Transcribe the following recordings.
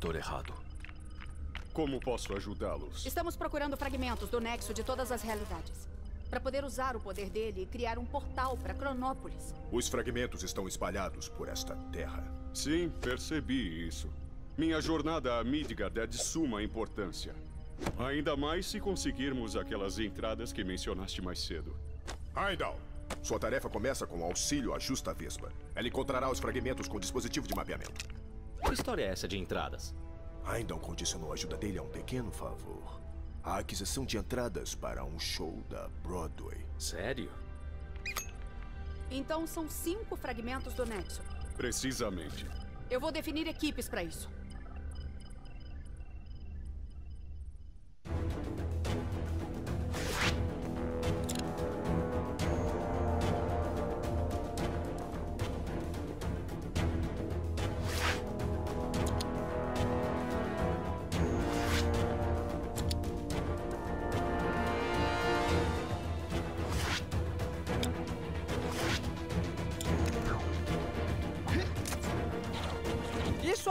Conector errado. Como posso ajudá-los? Estamos procurando fragmentos do nexo de todas as realidades. Para poder usar o poder dele e criar um portal para Cronópolis. Os fragmentos estão espalhados por esta terra. Sim, percebi isso. Minha jornada a Midgard é de suma importância. Ainda mais se conseguirmos aquelas entradas que mencionaste mais cedo. Heimdall, sua tarefa começa com o auxílio à Justa Vespa. Ela encontrará os fragmentos com o dispositivo de mapeamento. Que história é essa de entradas? Heimdall condicionou a ajuda dele a um pequeno favor. A aquisição de entradas para um show da Broadway. Sério? Então são cinco fragmentos do Nexo. Precisamente. Eu vou definir equipes para isso.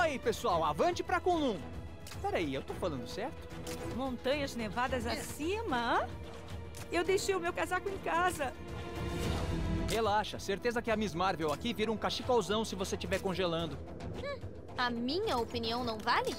Aí, pessoal. Avante pra Kunlun. Peraí, eu tô falando certo? Montanhas nevadas acima? hã? Eu deixei o meu casaco em casa. Relaxa, certeza que a Miss Marvel aqui vira um cachecolzão se você estiver congelando. A minha opinião não vale?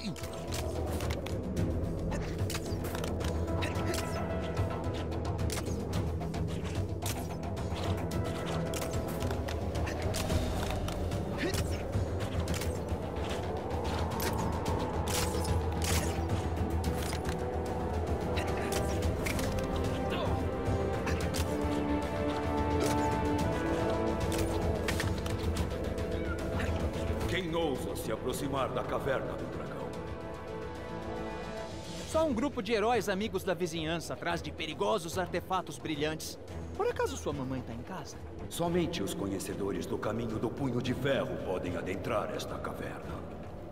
Grupo de heróis amigos da vizinhança atrás de perigosos artefatos brilhantes. Por acaso sua mamãe tá em casa? Somente os conhecedores do caminho do punho de ferro podem adentrar esta caverna.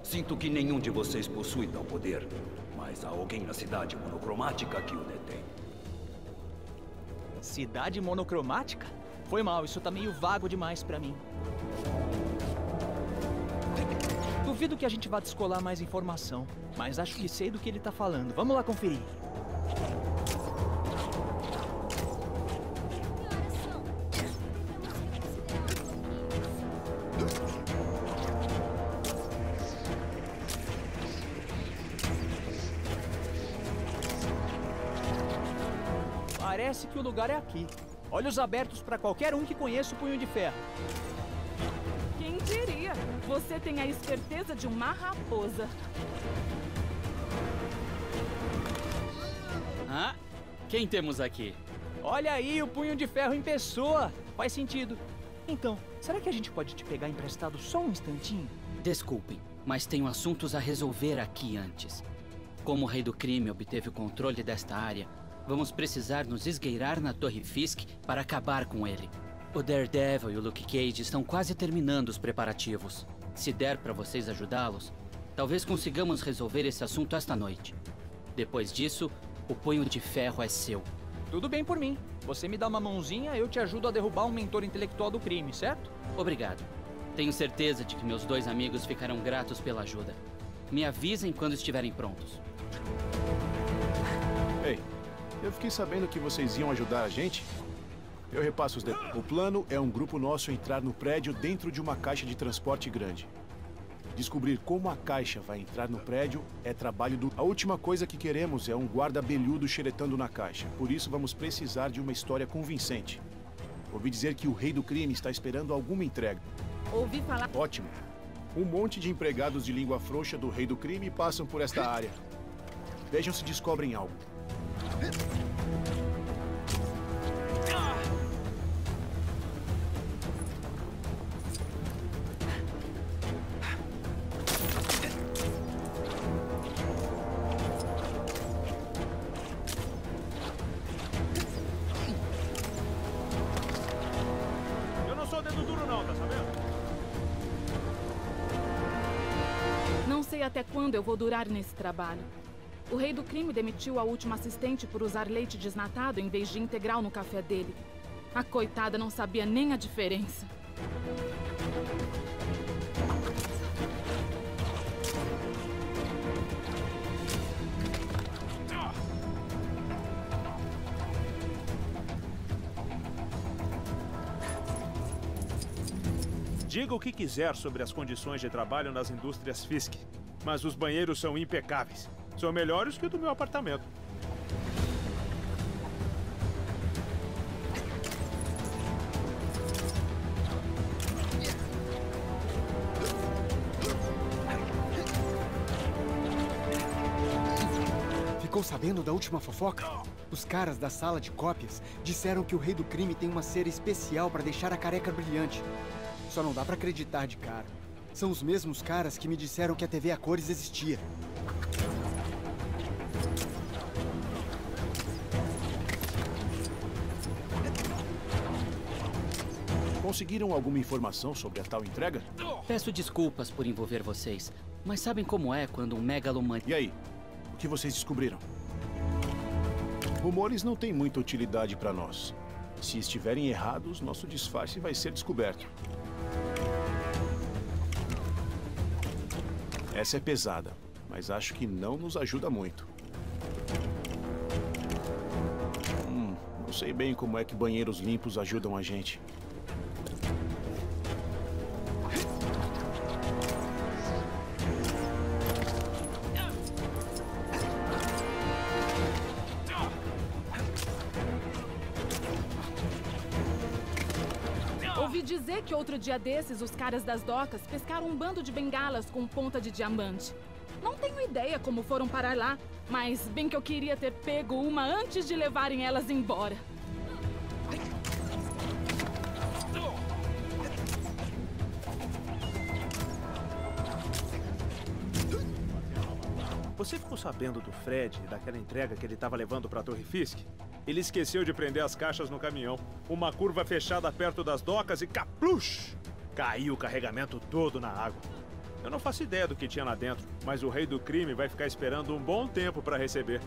Sinto que nenhum de vocês possui tal poder, mas há alguém na cidade monocromática que o detém. Cidade monocromática? Foi mal, isso tá meio vago demais pra mim. Duvido que a gente vá descolar mais informação, mas acho que sei do que ele tá falando. Vamos lá conferir. Parece que o lugar é aqui. Olhos abertos pra qualquer um que conheça o punho de ferro. Você tem a esperteza de uma raposa. Ah, quem temos aqui? Olha aí o punho de ferro em pessoa. Faz sentido. Então, será que a gente pode te pegar emprestado só um instantinho? Desculpem, mas tenho assuntos a resolver aqui antes. Como o rei do crime obteve o controle desta área, vamos precisar nos esgueirar na Torre Fisk para acabar com ele. O Daredevil e o Luke Cage estão quase terminando os preparativos. Se der para vocês ajudá-los, talvez consigamos resolver esse assunto esta noite. Depois disso, o punho de ferro é seu. Tudo bem por mim. Você me dá uma mãozinha, eu te ajudo a derrubar um mentor intelectual do crime, certo? Obrigado. Tenho certeza de que meus dois amigos ficarão gratos pela ajuda. Me avisem quando estiverem prontos. Ei, eu fiquei sabendo que vocês iam ajudar a gente. Eu repasso os detalhes. O plano é um grupo nosso entrar no prédio dentro de uma caixa de transporte grande. Descobrir como a caixa vai entrar no prédio é trabalho do. A última coisa que queremos é um guarda abelhudo xeretando na caixa. Por isso vamos precisar de uma história convincente. Ouvi dizer que o rei do crime está esperando alguma entrega. Ouvi falar. Ótimo. Um monte de empregados de língua frouxa do rei do crime passam por esta área. Vejam se descobrem algo. eu vou durar nesse trabalho. O rei do crime demitiu a última assistente por usar leite desnatado em vez de integral no café dele. A coitada não sabia nem a diferença. Diga o que quiser sobre as condições de trabalho nas indústrias Fiske mas os banheiros são impecáveis. São melhores que o do meu apartamento. Ficou sabendo da última fofoca? Os caras da sala de cópias disseram que o rei do crime tem uma cera especial para deixar a careca brilhante. Só não dá para acreditar de cara. São os mesmos caras que me disseram que a TV a cores existia. Conseguiram alguma informação sobre a tal entrega? Peço desculpas por envolver vocês, mas sabem como é quando um megalomaníaco... E aí? O que vocês descobriram? Rumores não têm muita utilidade para nós. Se estiverem errados, nosso disfarce vai ser descoberto. Essa é pesada, mas acho que não nos ajuda muito. Hum, não sei bem como é que banheiros limpos ajudam a gente. Outro dia desses os caras das docas pescaram um bando de bengalas com ponta de diamante. Não tenho ideia como foram parar lá, mas bem que eu queria ter pego uma antes de levarem elas embora. Sabendo do Fred e daquela entrega que ele estava levando para a Torre Fisk? Ele esqueceu de prender as caixas no caminhão. Uma curva fechada perto das docas e caplush! Caiu o carregamento todo na água. Eu não faço ideia do que tinha lá dentro, mas o rei do crime vai ficar esperando um bom tempo para receber.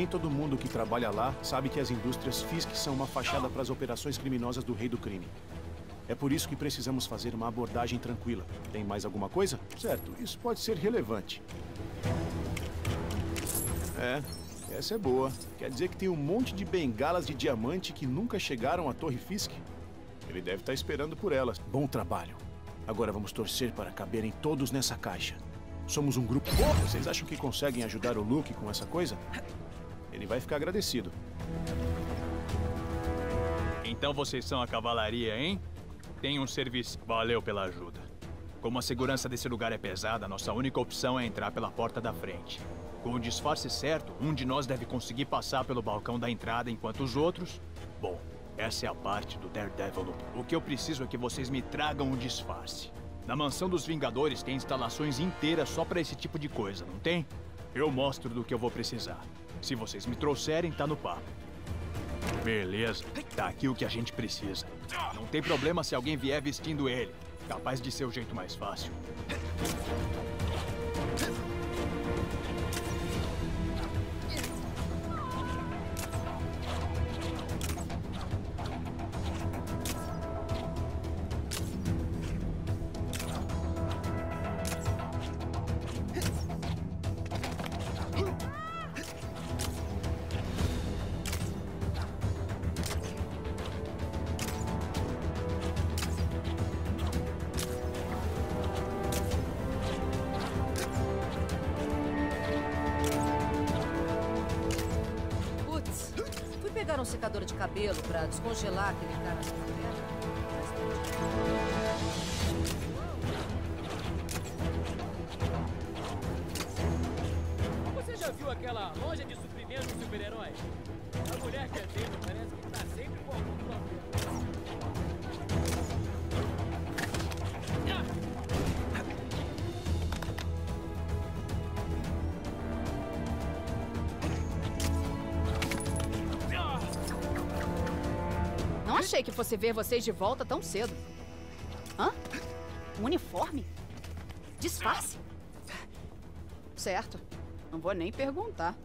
Nem todo mundo que trabalha lá sabe que as indústrias Fisk são uma fachada para as operações criminosas do rei do crime. É por isso que precisamos fazer uma abordagem tranquila. Tem mais alguma coisa? Certo, isso pode ser relevante. É, essa é boa. Quer dizer que tem um monte de bengalas de diamante que nunca chegaram à Torre Fisk? Ele deve estar esperando por elas. Bom trabalho. Agora vamos torcer para caberem todos nessa caixa. Somos um grupo. Vocês acham que conseguem ajudar o Luke com essa coisa? Ele vai ficar agradecido. Então vocês são a cavalaria, hein? Tem um serviço. Valeu pela ajuda. Como a segurança desse lugar é pesada, nossa única opção é entrar pela porta da frente. Com o disfarce certo, um de nós deve conseguir passar pelo balcão da entrada, enquanto os outros. Bom, essa é a parte do Daredevil. O que eu preciso é que vocês me tragam o disfarce. Na mansão dos Vingadores tem instalações inteiras só para esse tipo de coisa, não tem? Eu mostro do que eu vou precisar. Se vocês me trouxerem, tá no papo. Beleza, tá aqui o que a gente precisa. Não tem problema se alguém vier vestindo ele. Capaz de ser o jeito mais fácil. Um secador de cabelo pra descongelar aquele cara fosse ver vocês de volta tão cedo. Hã? Um uniforme? Disfarce? Certo. Não vou nem perguntar.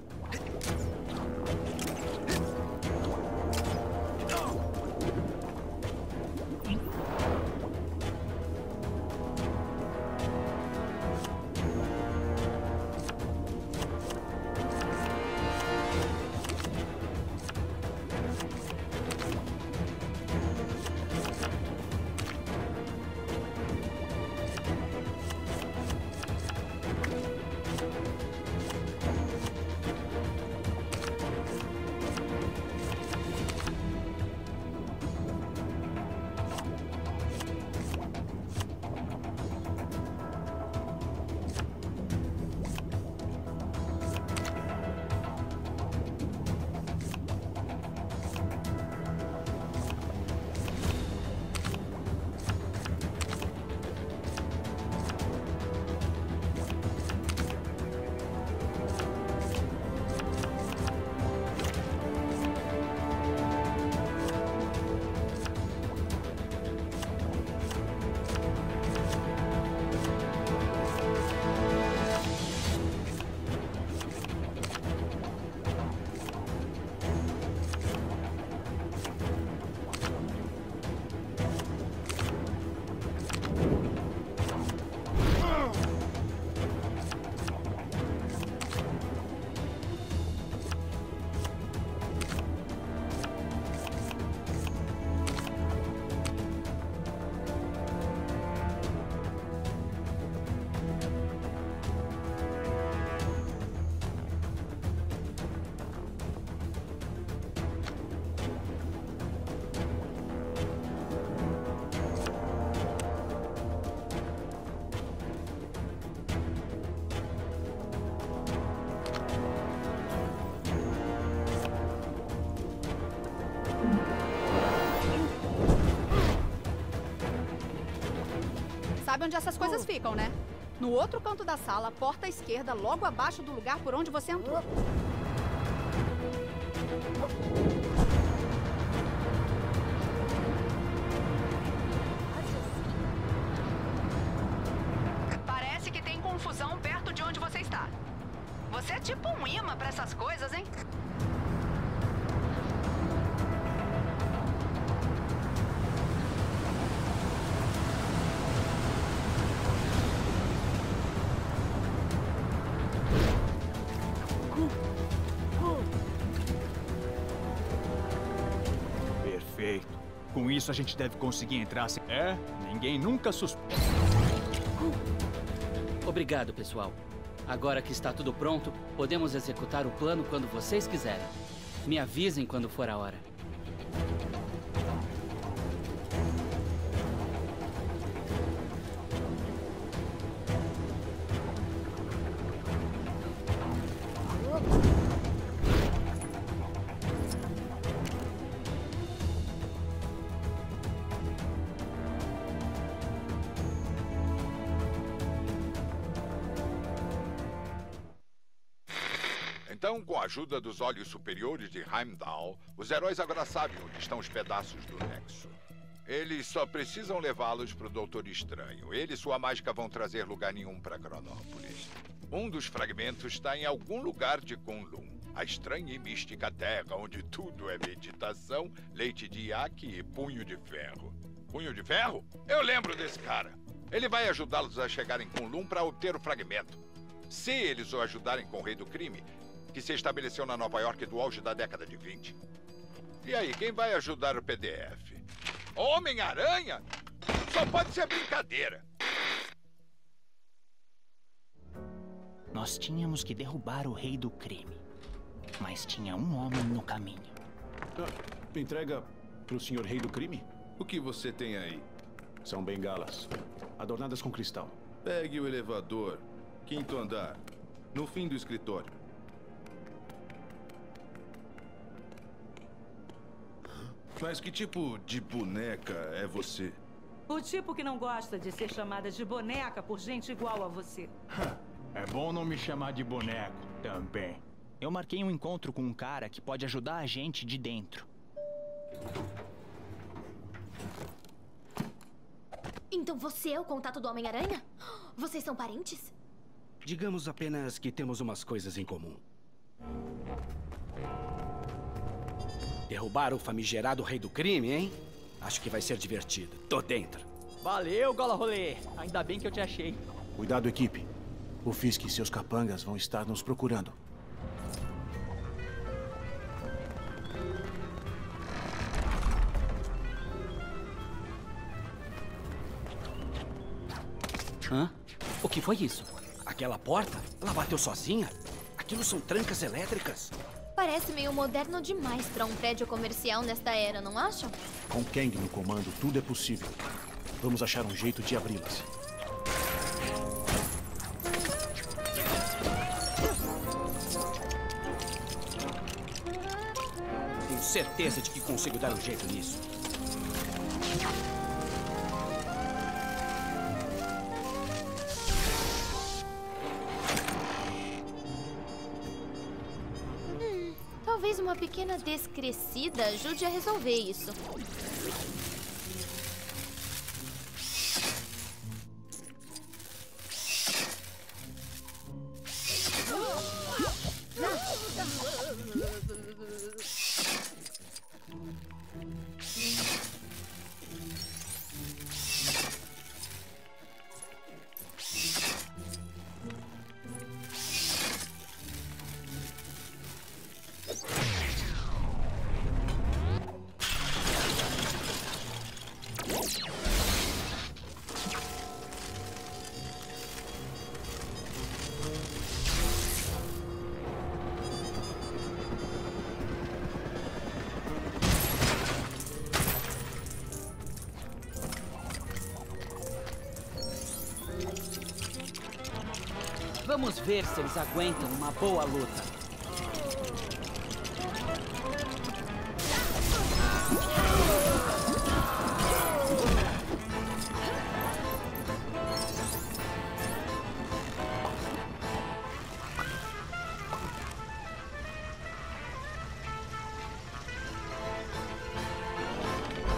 Sabe onde essas coisas ficam, né? No outro canto da sala, porta esquerda, logo abaixo do lugar por onde você entrou. Isso a gente deve conseguir entrar sem... É? Ninguém nunca suspeita. Obrigado, pessoal. Agora que está tudo pronto, podemos executar o plano quando vocês quiserem. Me avisem quando for a hora. Então, com a ajuda dos olhos superiores de Heimdall, os heróis agora sabem onde estão os pedaços do Nexo. Eles só precisam levá-los para o Doutor Estranho. Ele e sua mágica vão trazer lugar nenhum para Cronópolis. Um dos fragmentos está em algum lugar de Kunlun. A estranha e mística terra onde tudo é meditação, leite de iaque e punho de ferro. Punho de ferro? Eu lembro desse cara. Ele vai ajudá-los a chegar em Kunlun para obter o fragmento. Se eles o ajudarem com o Rei do Crime, que se estabeleceu na Nova York do auge da década de 20. E aí, quem vai ajudar o PDF? Homem-Aranha? Só pode ser brincadeira. Nós tínhamos que derrubar o rei do crime. Mas tinha um homem no caminho. Ah, entrega pro senhor rei do crime? O que você tem aí? São bengalas, adornadas com cristal. Pegue o elevador. Quinto andar. No fim do escritório. Mas que tipo de boneca é você? O tipo que não gosta de ser chamada de boneca por gente igual a você. É bom não me chamar de boneco também. Eu marquei um encontro com um cara que pode ajudar a gente de dentro. Então você é o contato do Homem-Aranha? Vocês são parentes? Digamos apenas que temos umas coisas em comum. Derrubar o famigerado rei do crime, hein? Acho que vai ser divertido. Tô dentro. Valeu, Gola Rolê. Ainda bem que eu te achei. Cuidado, equipe. O Fisk e seus capangas vão estar nos procurando. Hã? O que foi isso? Aquela porta? Ela bateu sozinha? Aquilo são trancas elétricas. Parece meio moderno demais para um prédio comercial nesta era, não acham? Com Kang no comando, tudo é possível. Vamos achar um jeito de abri-las. Tenho certeza de que consigo dar um jeito nisso. Descrescida ajude a resolver isso. Vamos ver se eles aguentam uma boa luta.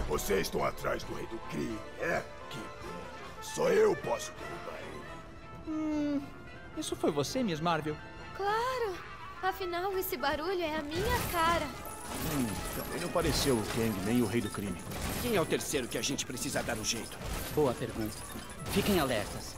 Vocês estão atrás do rei do crime, é? Isso foi você, Miss Marvel? Claro! Afinal, esse barulho é a minha cara. Hum, também não pareceu o Kang nem o rei do crime. Quem é o terceiro que a gente precisa dar um jeito? Boa pergunta. Fiquem alertas.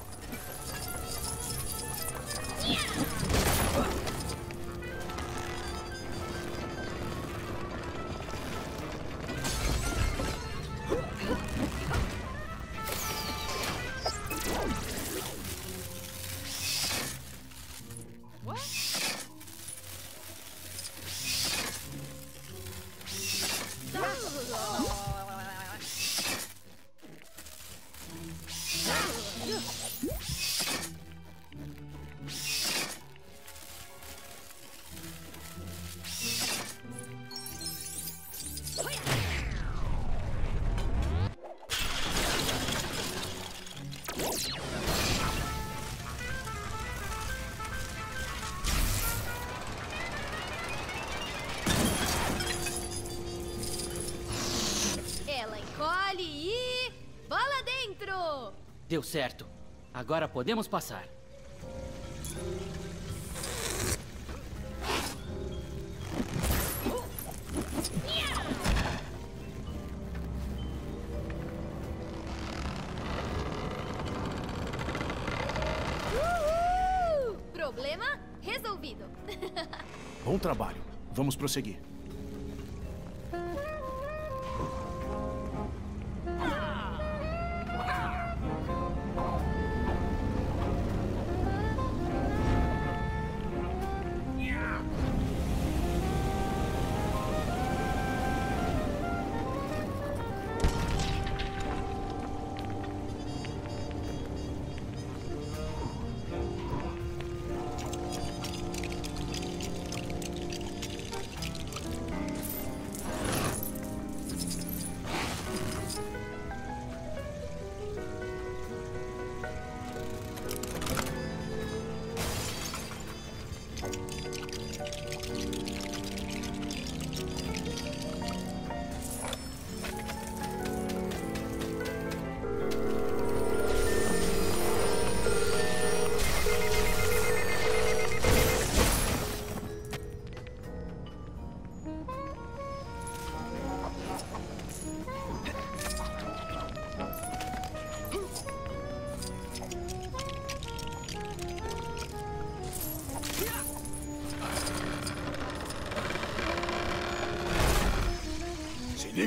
Deu certo. Agora podemos passar. Uhul! Problema resolvido. Bom trabalho. Vamos prosseguir.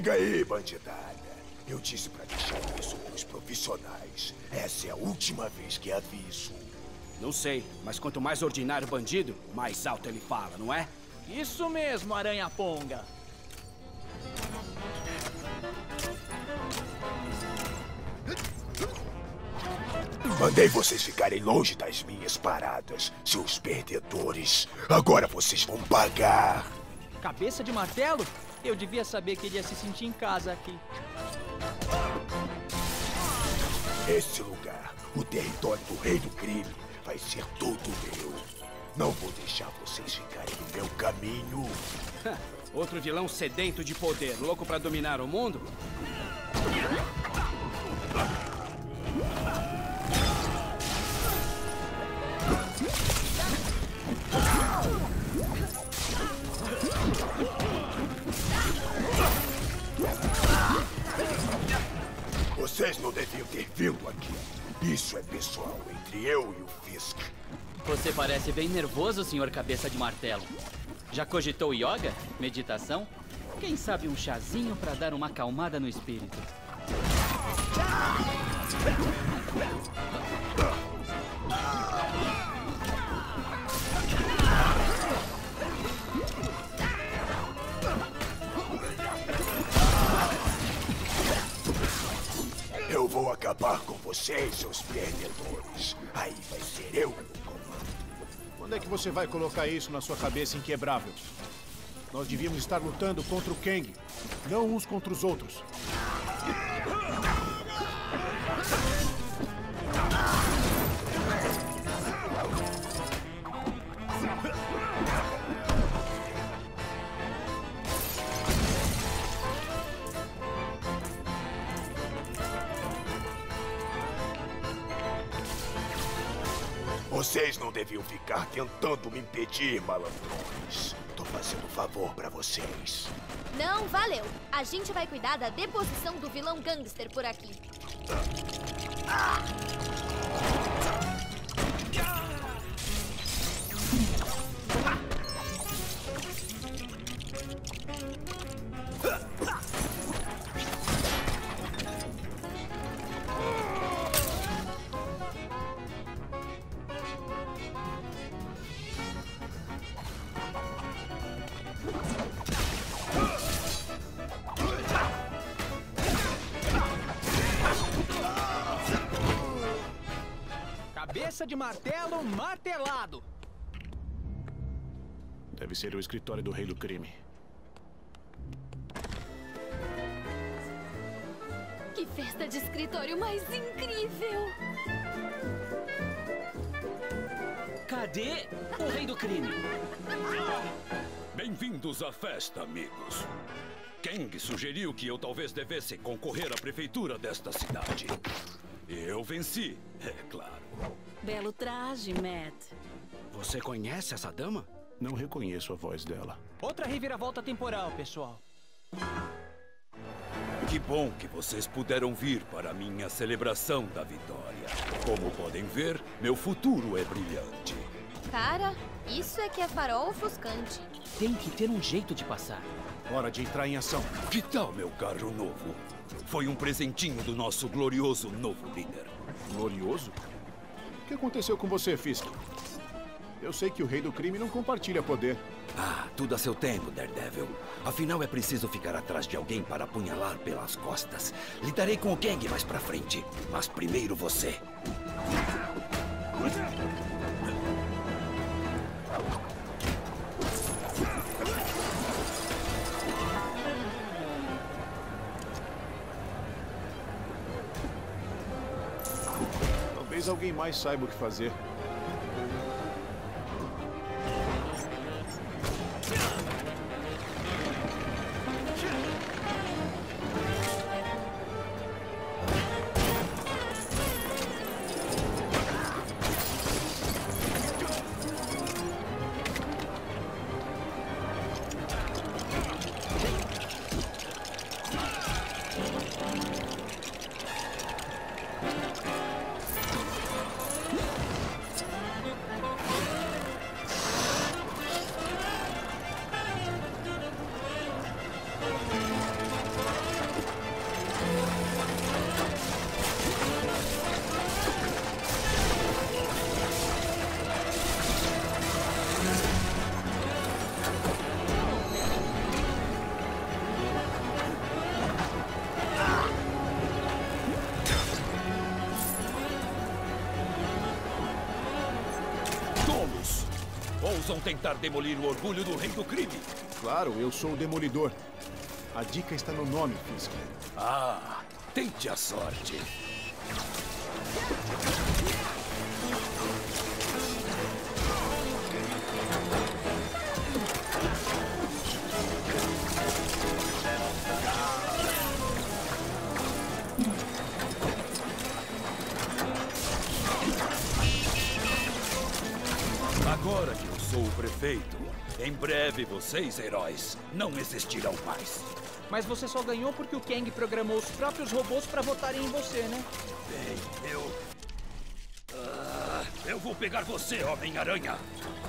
Liga aí, bandidada. Eu disse pra deixar isso pros profissionais. Essa é a última vez que aviso. Não sei, mas quanto mais ordinário o bandido, mais alto ele fala, não é? Isso mesmo, Aranha-Ponga. Mandei vocês ficarem longe das minhas paradas, seus perdedores. Agora vocês vão pagar. Cabeça de martelo? Eu devia saber que ele ia se sentir em casa aqui. Esse lugar, o território do rei do crime, vai ser todo meu. Não vou deixar vocês ficarem no meu caminho. Outro vilão sedento de poder, louco pra dominar o mundo? Entre eu e o Fisk. Você parece bem nervoso, senhor cabeça de martelo. Já cogitou yoga? Meditação? Quem sabe um chazinho para dar uma acalmada no espírito? Eu vou acabar com vocês, seus perdedores. Aí vai ser eu. Quando é que você vai colocar isso na sua cabeça inquebrável? Nós devíamos estar lutando contra o Kang, não uns contra os outros. Deviam ficar tentando me impedir, malandrões. Tô fazendo um favor pra vocês. Não, valeu. A gente vai cuidar da deposição do vilão gangster por aqui. Cabeça de martelo martelado. Deve ser o escritório do rei do crime. Que festa de escritório mais incrível! Cadê o rei do crime? Bem-vindos à festa, amigos. Kang sugeriu que eu talvez devesse concorrer à prefeitura desta cidade. Eu venci, é claro. Belo traje, Matt. Você conhece essa dama? Não reconheço a voz dela. Outra reviravolta temporal, pessoal. Que bom que vocês puderam vir para a minha celebração da vitória. Como podem ver, meu futuro é brilhante. Cara, isso é que é farol ofuscante. Tem que ter um jeito de passar. Hora de entrar em ação. Que tal meu carro novo? Foi um presentinho do nosso glorioso novo líder. Glorioso? O que aconteceu com você, Fisk? Eu sei que o rei do crime não compartilha poder. Ah, tudo a seu tempo, Daredevil. Afinal, é preciso ficar atrás de alguém para apunhalar pelas costas. Lidarei com o Kang mais pra frente. Mas primeiro você. Talvez alguém mais saiba o que fazer. Tentar demolir o orgulho do rei do crime. Claro, eu sou o Demolidor. A dica está no nome, Fisk. Ah, tente a sorte. Agora que sou o prefeito, em breve vocês, heróis, não existirão mais. Mas você só ganhou porque o Kang programou os próprios robôs pra votarem em você, né? Bem, eu. Ah, eu vou pegar você, Homem-Aranha!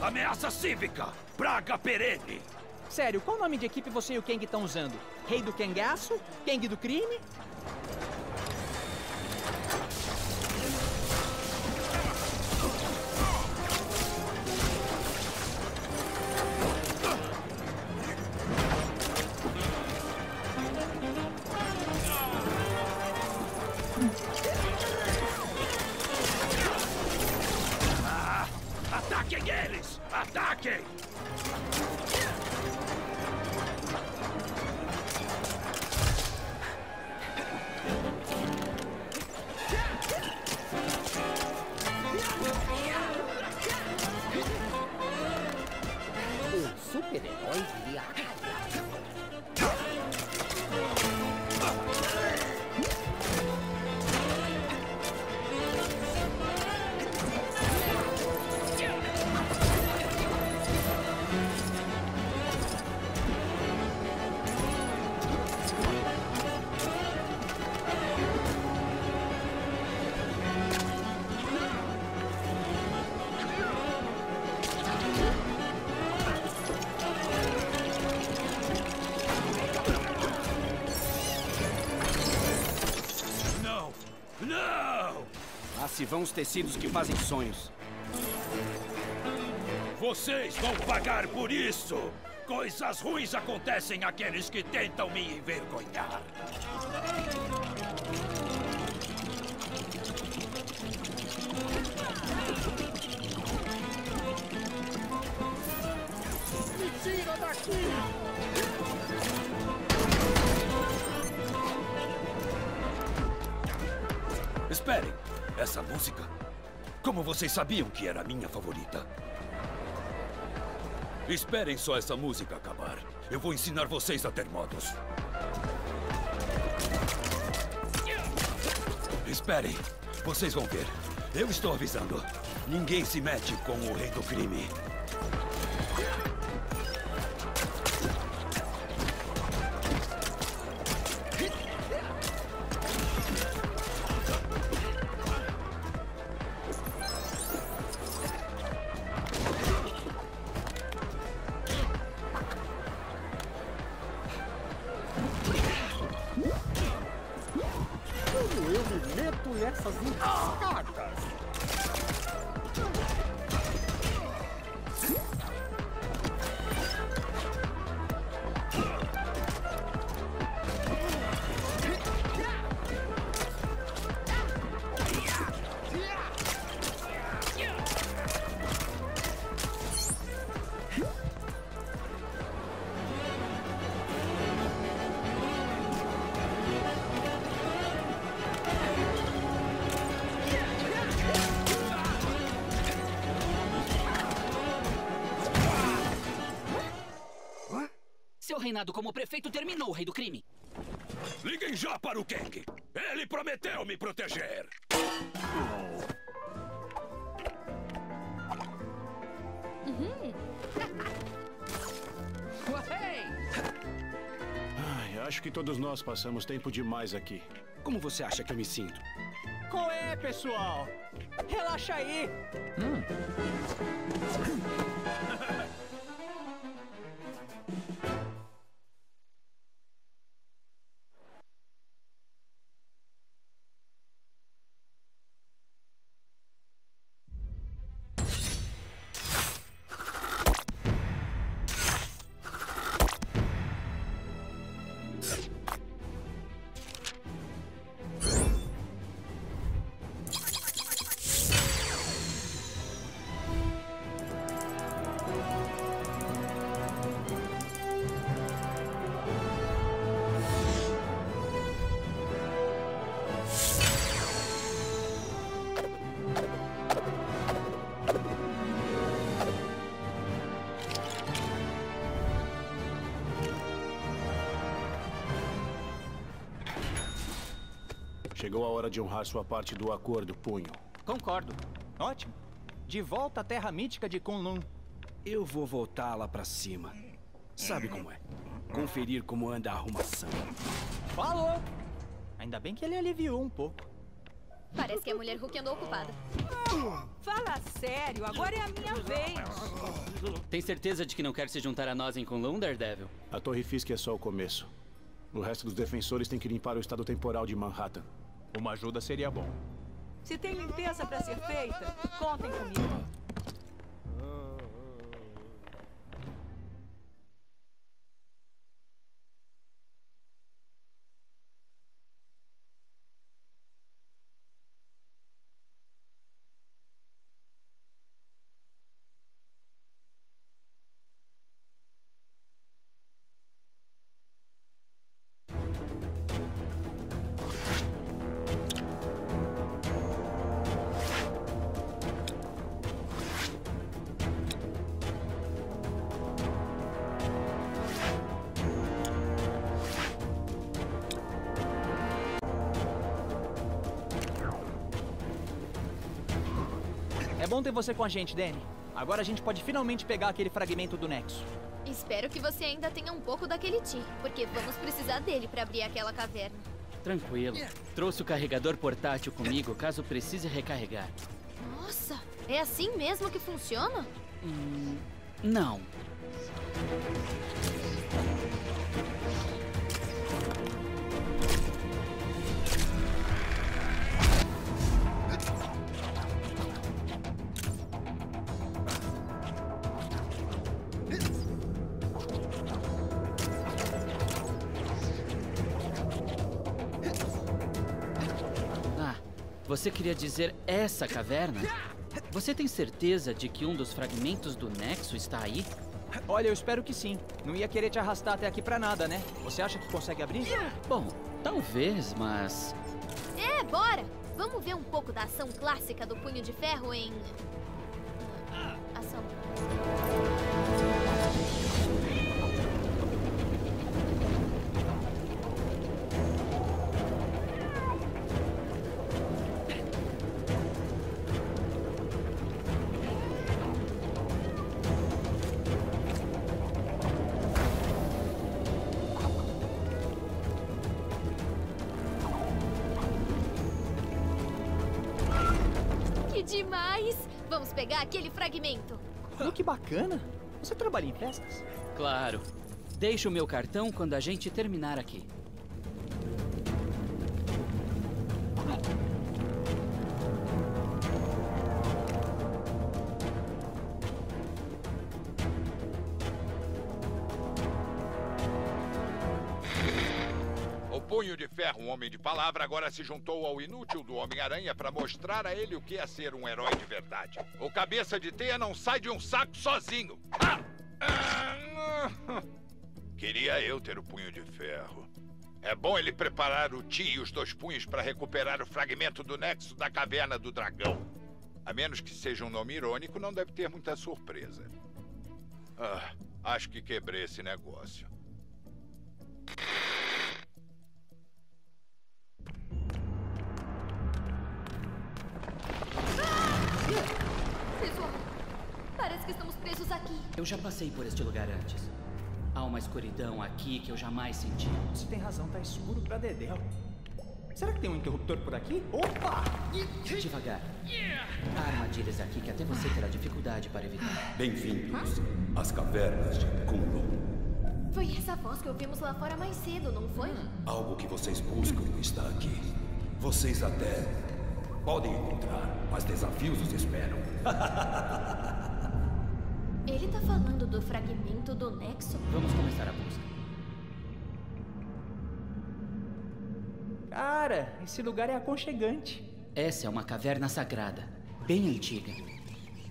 Ameaça cívica! Praga perene! Sério, qual nome de equipe você e o Kang estão usando? Rei do Kangaço? Kang do crime? Vão os tecidos que fazem sonhos. Vocês vão pagar por isso! Coisas ruins acontecem àqueles que tentam me envergonhar. Vocês sabiam que era a minha favorita? Esperem só essa música acabar. Eu vou ensinar vocês a ter modos. Esperem, vocês vão ver. Eu estou avisando. Ninguém se mete com o rei do crime. Reinado como prefeito terminou, rei do crime. Liguem já para o Kang. Ele prometeu me proteger. Ai, acho que todos nós passamos tempo demais aqui. Como você acha que eu me sinto? Qual é, pessoal? Relaxa aí. Chegou a hora de honrar sua parte do acordo, Punho. Concordo. Ótimo. De volta à terra mítica de Kunlun. Eu vou voltar lá pra cima. Sabe como é? Conferir como anda a arrumação. Falou! Ainda bem que ele aliviou um pouco. Parece que a mulher Hulk andou ocupada. Fala sério, agora é a minha vez. Tem certeza de que não quer se juntar a nós em Kunlun, Daredevil? A Torre Fisk é só o começo. O resto dos defensores tem que limpar o estado temporal de Manhattan. Uma ajuda seria bom. Se tem limpeza pra ser feita, contem comigo. Bom ter você com a gente, Danny. Agora a gente pode finalmente pegar aquele fragmento do Nexo. Espero que você ainda tenha um pouco daquele Ti, porque vamos precisar dele pra abrir aquela caverna. Tranquilo. Trouxe o carregador portátil comigo caso precise recarregar. Nossa, é assim mesmo que funciona? Hum, não. Você queria dizer essa caverna? Você tem certeza de que um dos fragmentos do Nexo está aí? Olha, eu espero que sim. Não ia querer te arrastar até aqui pra nada, né? Você acha que consegue abrir? Bom, talvez, mas. É, bora! Vamos ver um pouco da ação clássica do punho de ferro em. Ação. Pegar aquele fragmento. Oh, que bacana! Você trabalha em festas? Claro. Deixe o meu cartão quando a gente terminar aqui. De palavra, agora se juntou ao inútil do Homem-Aranha para mostrar a ele o que é ser um herói de verdade. O cabeça de teia não sai de um saco sozinho. Ah! Ah! Queria eu ter o Punho de Ferro. É bom ele preparar o Ti e os dois punhos para recuperar o fragmento do nexo da caverna do dragão. A menos que seja um nome irônico, não deve ter muita surpresa. Ah, acho que quebrei esse negócio. Parece que estamos presos aqui. Eu já passei por este lugar antes. Há uma escuridão aqui que eu jamais senti. Você tem razão, tá escuro pra dedéu. Será que tem um interruptor por aqui? Opa! Devagar. Há armadilhas aqui que até você terá dificuldade para evitar. Bem-vindos às cavernas de Kunlun. Foi essa voz que ouvimos lá fora mais cedo, não foi? Algo que vocês buscam está aqui. Vocês até podem encontrar, mas desafios os esperam. Ele tá falando do fragmento do Nexo? Vamos começar a busca. Cara, esse lugar é aconchegante. Essa é uma caverna sagrada, bem antiga.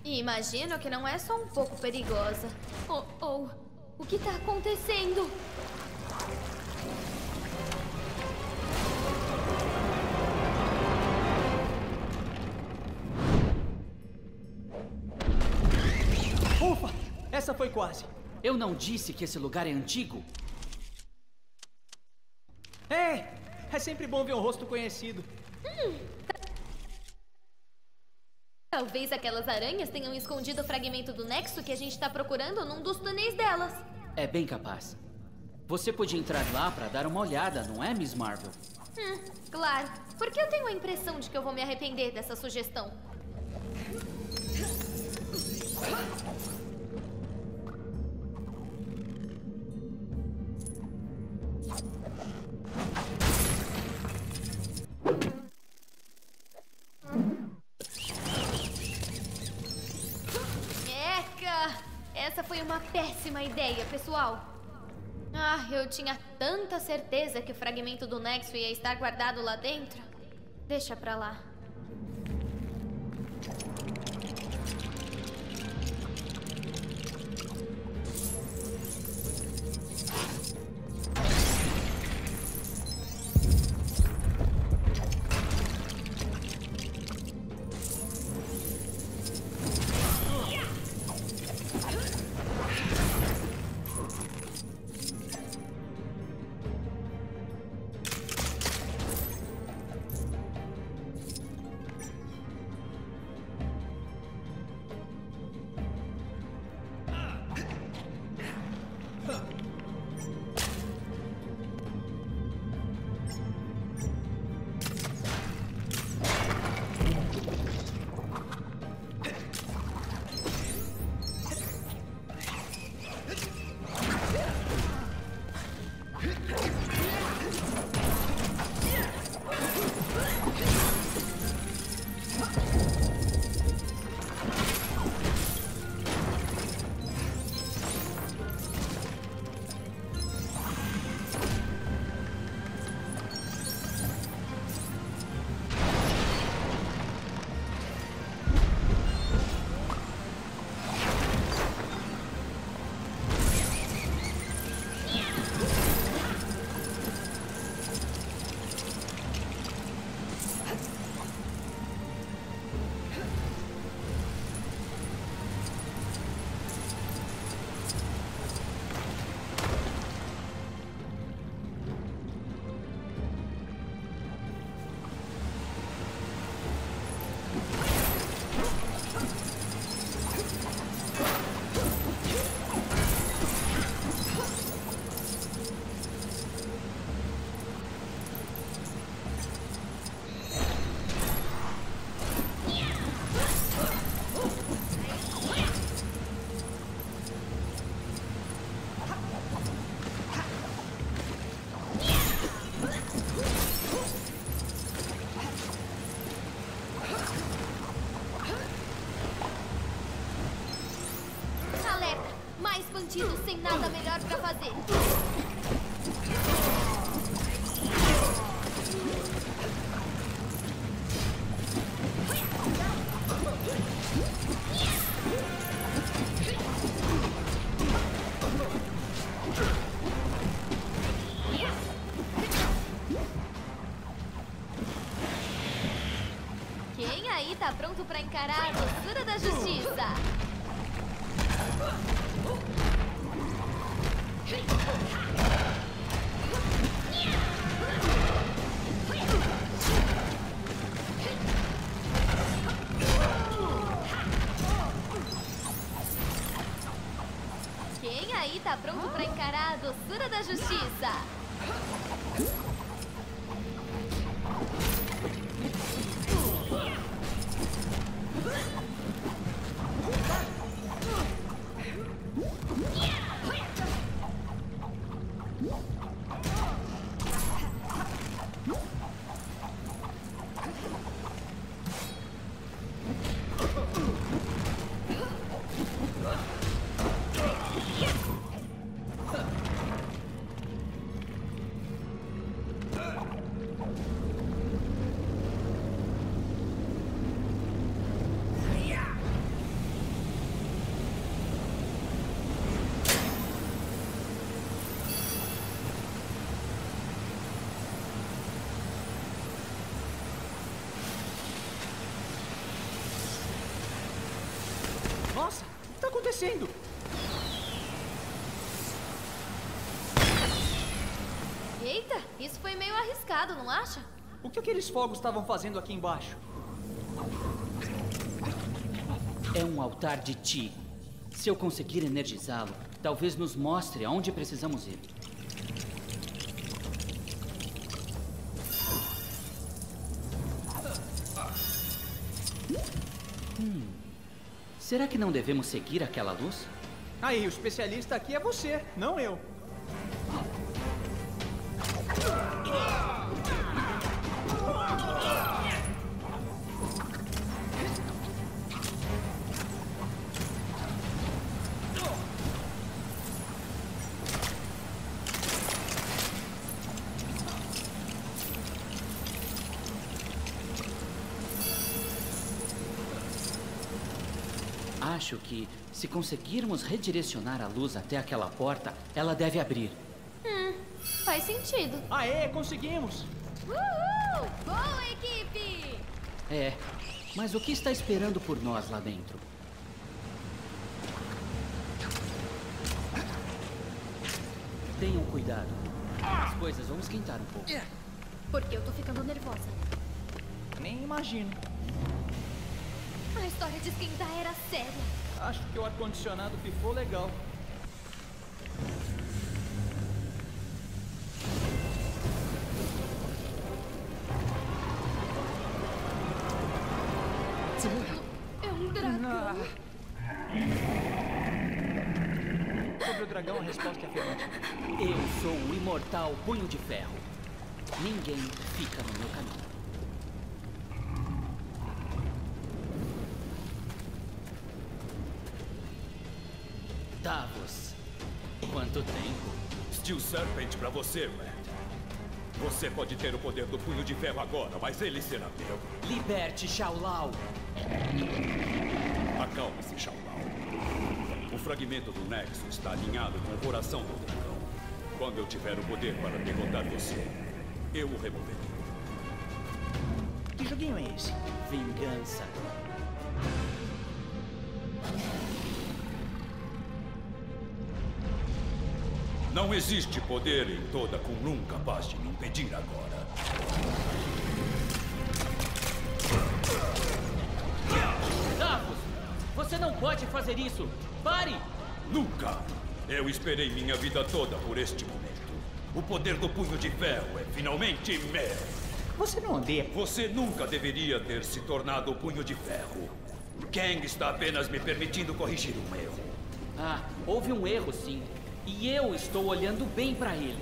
E imagino que não é só um pouco perigosa. Ou, ou o que tá acontecendo? Foi quase. Eu não disse que esse lugar é antigo? É! É sempre bom ver um rosto conhecido. Hum. Talvez aquelas aranhas tenham escondido o fragmento do Nexo que a gente tá procurando num dos túneis delas. É bem capaz. Você podia entrar lá para dar uma olhada, não é, Miss Marvel? Hum, claro. Porque eu tenho a impressão de que eu vou me arrepender dessa sugestão. Eca! Essa foi uma péssima ideia, pessoal. Ah, eu tinha tanta certeza que o fragmento do Nexo ia estar guardado lá dentro. Deixa pra lá. Divertido sem nada melhor pra fazer. Encarar a doçura da justiça? Não acha? O que aqueles fogos estavam fazendo aqui embaixo? É um altar de Ti. Se eu conseguir energizá-lo, talvez nos mostre aonde precisamos ir. Hum. Será que não devemos seguir aquela luz? Aí, o especialista aqui é você, não eu. Se conseguirmos redirecionar a luz até aquela porta, ela deve abrir. Hum, faz sentido. Aê, conseguimos! Uhul! Boa, equipe! É, mas o que está esperando por nós lá dentro? Tenham cuidado. As coisas vão esquentar um pouco. Porque eu tô ficando nervosa. Nem imagino. A história de esquentar era séria. Acho que o ar-condicionado pifou legal. É um dragão. Sobre o dragão, a resposta é afirmativa. Eu sou o imortal Punho de Ferro. Ninguém fica no meu caminho. Steel Serpent pra você, Red. Você pode ter o poder do punho de ferro agora, mas ele será meu. Liberte Shao Lao. Acalme-se, Shao Lao. O fragmento do Nexo está alinhado com o coração do dragão. Quando eu tiver o poder para derrotar você, eu o removerei. Que joguinho é esse? Vingança. Não existe poder em toda Kunlun capaz de me impedir agora. Davos, você não pode fazer isso. Pare! Nunca! Eu esperei minha vida toda por este momento. O poder do punho de ferro é finalmente meu. Você não odeia. Você nunca deveria ter se tornado o punho de ferro. Kang está apenas me permitindo corrigir um erro. Ah, houve um erro sim. E eu estou olhando bem para ele.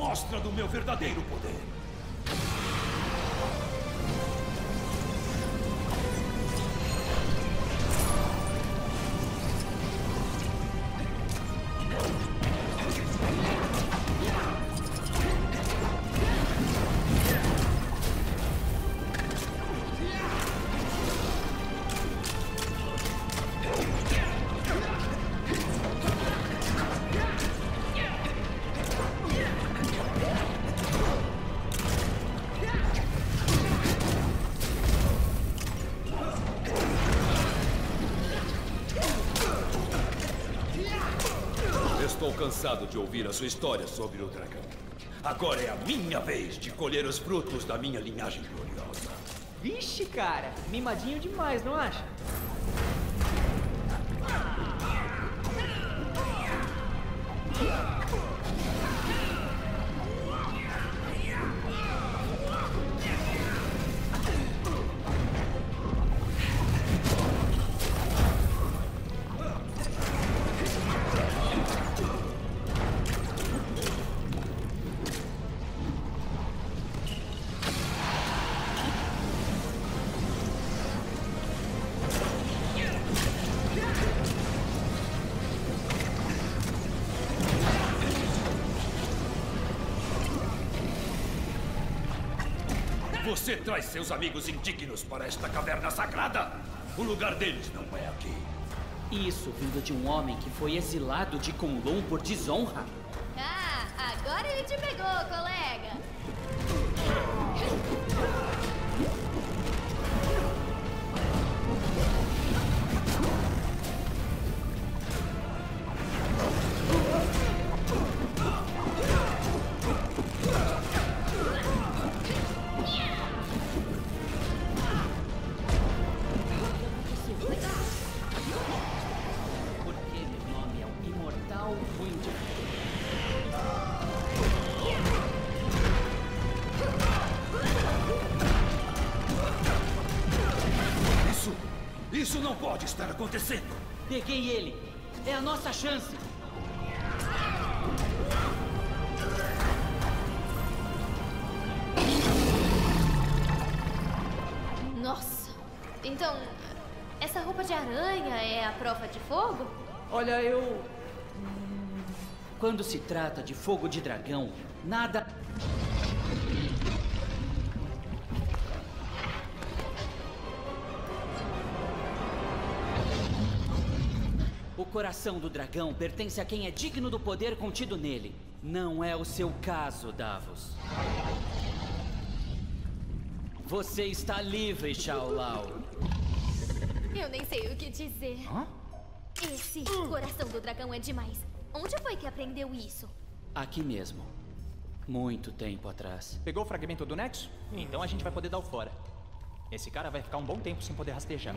Amostra do meu verdadeiro cansado de ouvir a sua história sobre o dragão. Agora é a minha vez de colher os frutos da minha linhagem gloriosa. Vixe, cara. Mimadinho demais, não acha? Você traz seus amigos indignos para esta caverna sagrada? O lugar deles não é aqui. Isso vindo de um homem que foi exilado de Kunlun por desonra. Ah, agora ele te pegou, colega. Acontecendo. Peguei ele. É a nossa chance. Nossa. Então, essa roupa de aranha é a prova de fogo? Olha, eu. Quando se trata de fogo de dragão, nada. Coração do dragão pertence a quem é digno do poder contido nele. Não é o seu caso, Davos. Você está livre, Shao Lao. Eu nem sei o que dizer. Esse coração do dragão é demais. Onde foi que aprendeu isso? Aqui mesmo. Muito tempo atrás. Pegou o fragmento do Nexo? Então a gente vai poder dar o fora. Esse cara vai ficar um bom tempo sem poder rastejar.